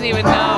doesn't even know.